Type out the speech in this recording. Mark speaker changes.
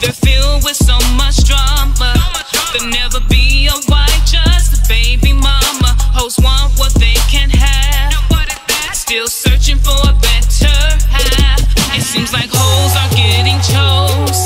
Speaker 1: They're filled with so much drama. There'll never be a wife, just a baby mama. Hoes want what they can have. Still searching for a better half. It seems like hoes are getting chose.